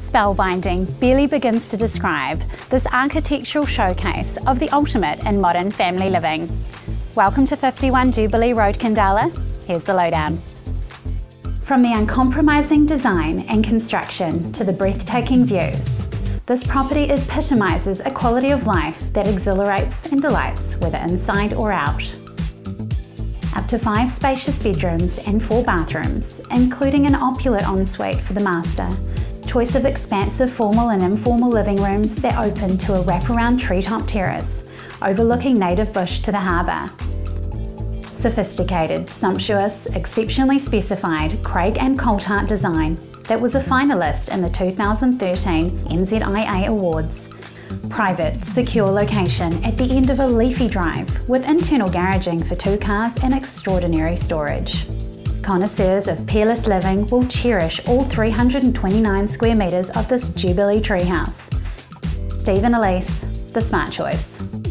Spellbinding barely begins to describe this architectural showcase of the ultimate in modern family living. Welcome to 51 Jubilee Road, Khandallah. Here's the lowdown. From the uncompromising design and construction to the breathtaking views, this property epitomises a quality of life that exhilarates and delights whether inside or out. Up to five spacious bedrooms and four bathrooms, including an opulent ensuite for the master, choice of expansive formal and informal living rooms that open to a wraparound treetop terrace overlooking native bush to the harbour. Sophisticated, sumptuous, exceptionally specified Craig and Coltart design that was a finalist in the 2013 NZIA Awards. Private, secure location at the end of a leafy drive with internal garaging for two cars and extraordinary storage. Connoisseurs of peerless living will cherish all 329 square metres of this Jubilee treehouse. Steve and Elise, the smart choice.